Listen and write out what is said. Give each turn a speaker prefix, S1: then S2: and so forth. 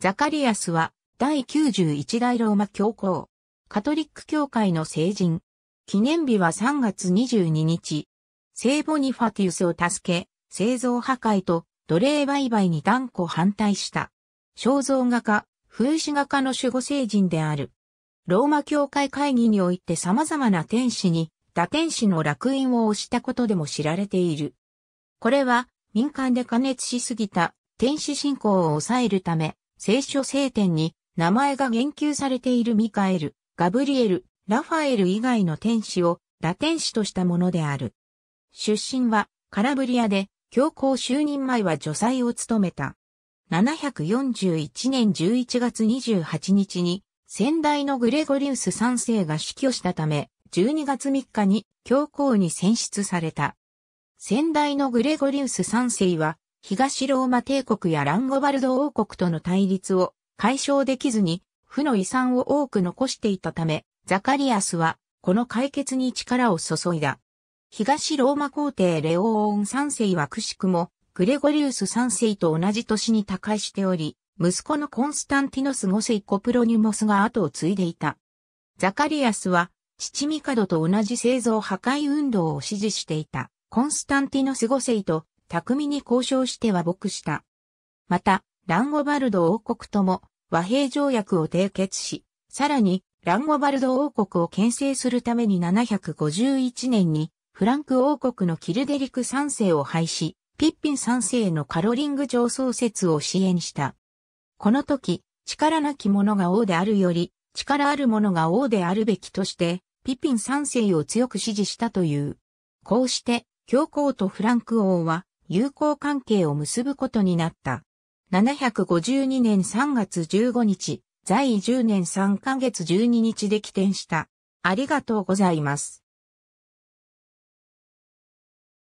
S1: ザカリアスは第91代ローマ教皇、カトリック教会の聖人。記念日は3月22日。聖ボニファティウスを助け、製造破壊と奴隷売買に断固反対した。肖像画家、風刺画家の守護聖人である。ローマ教会会議において様々な天使に、打天使の楽印を押したことでも知られている。これは民間で加熱しすぎた天使信仰を抑えるため、聖書聖典に名前が言及されているミカエル、ガブリエル、ラファエル以外の天使をラ天使としたものである。出身はカラブリアで、教皇就任前は女祭を務めた。741年11月28日に先代のグレゴリウス3世が死去したため、12月3日に教皇に選出された。先代のグレゴリウス3世は東ローマ帝国やランゴバルド王国との対立を解消できずに、負の遺産を多く残していたため、ザカリアスは、この解決に力を注いだ。東ローマ皇帝レオーン3世はくしくも、グレゴリウス3世と同じ年に他界しており、息子のコンスタンティノス5世コプロニュモスが後を継いでいた。ザカリアスは、父ミカドと同じ製造破壊運動を支持していた、コンスタンティノス5世と巧みに交渉して和睦した。また、ランゴバルド王国とも和平条約を締結し、さらに、ランゴバルド王国を牽制するために751年に、フランク王国のキルデリク3世を廃止、ピッピン3世のカロリング城創設を支援した。この時、力なき者が王であるより、力ある者が王であるべきとして、ピッピン3世を強く支持したという。こうして、教皇とフランク王は、友好関係を結ぶことになった。752年3月15日、在位10年3ヶ月12日で起点した。ありがとうございます。